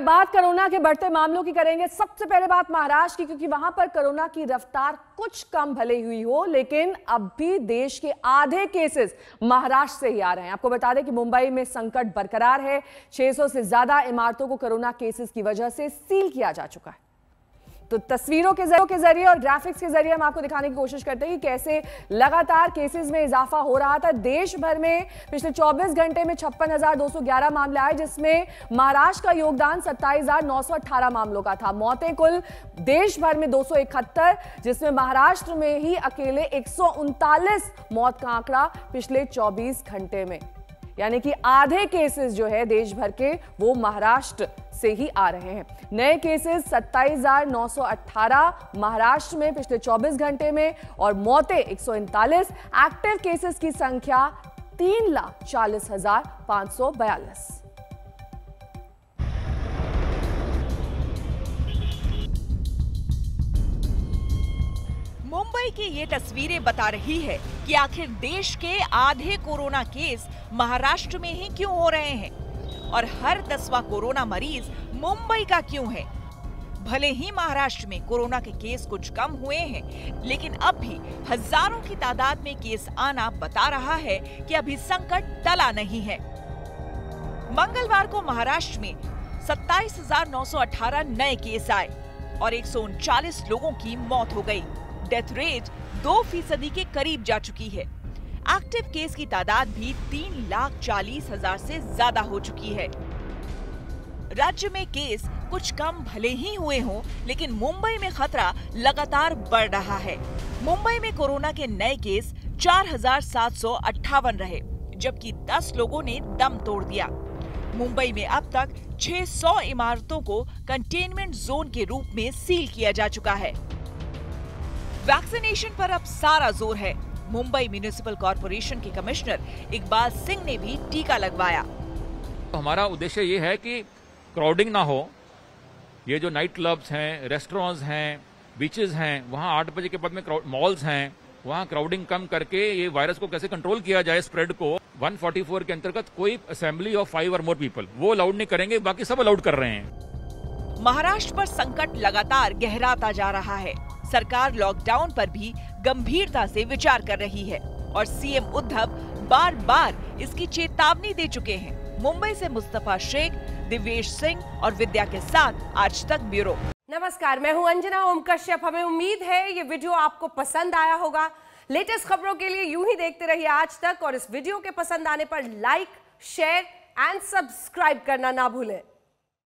अब बात कोरोना के बढ़ते मामलों की करेंगे। सबसे पहले बात महाराष्ट्र की, क्योंकि वहाँ पर कोरोना की रफ्तार कुछ कम भले हुई हो, लेकिन अब भी देश के आधे केसेस महाराष्ट्र से ही आ रहे हैं। आपको बता दें कि मुंबई में संकट बरकरार है। 600 से ज़्यादा इमारतों को कोरोना केसेस की वजह से सील किया जा चुका है। तो तस्वीरों के ज़रिए के ज़रिए और ग्राफिक्स के ज़रिए हम आपको दिखाने की कोशिश करते हैं कि कैसे लगातार केसेस में इजाफा हो रहा था। देश भर में पिछले 24 घंटे में छप्पन मामले आए, जिसमें महाराष्ट्र का योगदान सत्ताईस मामलों का था। मौतें कुल देश भर में दो सौ इकहत्तर, जिसमें महाराष्ट्र में ही अकेले एक सौ उनतालीस मौत का आंकड़ा पिछले 24 घंटे में। यानी कि आधे केसेस जो है देश भर के वो महाराष्ट्र से ही आ रहे हैं। नए केसेस 27,918 महाराष्ट्र में पिछले 24 घंटे में और मौतें एक एक्टिव केसेस की संख्या तीन लाख चालीस हज़ार पाँच सौ बयालीस। की ये तस्वीरें बता रही है कि आखिर देश के आधे कोरोना केस महाराष्ट्र में ही क्यों हो रहे हैं? और हर दसवां कोरोना मरीज़ मुंबई का क्यों है? भले ही महाराष्ट्र में कोरोना के केस कुछ कम हुए हैं लेकिन अब भी हज़ारों की तादाद में केस आना बता रहा है कि अभी संकट टला नहीं है। मंगलवार को महाराष्ट्र में 27,918 नए केस आए और एक लोगों की मौत हो गई। डेथ रेट दो फ़ीसदी के करीब जा चुकी है। एक्टिव केस की तादाद भी तीन लाख चालीस हज़ार से ज़्यादा हो चुकी है। राज्य में केस कुछ कम भले ही हुए हों, लेकिन मुंबई में खतरा लगातार बढ़ रहा है। मुंबई में कोरोना के नए केस चार हज़ार सात सौ अट्ठावन रहे, जबकि 10 लोगों ने दम तोड़ दिया। मुंबई में अब तक 600 इमारतों को कंटेनमेंट जोन के रूप में सील किया जा चुका है। वैक्सीनेशन पर अब सारा ज़ोर है। मुंबई म्यूनिसिपल कॉरपोरेशन के कमिश्नर इकबाल सिंह ने भी टीका लगवाया। तो हमारा उद्देश्य ये है कि क्राउडिंग ना हो। ये जो नाइट क्लब्स हैं रेस्टोरेंट्स हैं बीचेस हैं वहाँ आठ बजे के बाद में मॉल्स हैं वहाँ क्राउडिंग कम करके ये वायरस को कैसे कंट्रोल किया जाए स्प्रेड को 144 के अंतर्गत कोई असेंबली ऑफ़ फाइव और मोर पीपल वो अलाउड नहीं करेंगे बाकी सब अलाउड कर रहे हैं। महाराष्ट्र पर संकट लगातार गहराता जा रहा है। सरकार लॉकडाउन पर भी गंभीरता से विचार कर रही है और सीएम उद्धव बार बार इसकी चेतावनी दे चुके हैं। मुंबई से मुस्तफ़ा शेख, दिवेश सिंह और विद्या के साथ आज तक ब्यूरो। नमस्कार, मैं हूँ अंजना ओम कश्यप हमें उम्मीद है ये वीडियो आपको पसंद आया होगा। लेटेस्ट खबरों के लिए यूँ ही देखते रहिए आज तक और इस वीडियो के पसंद आने पर लाइक शेयर एंड सब्सक्राइब करना ना भूलें।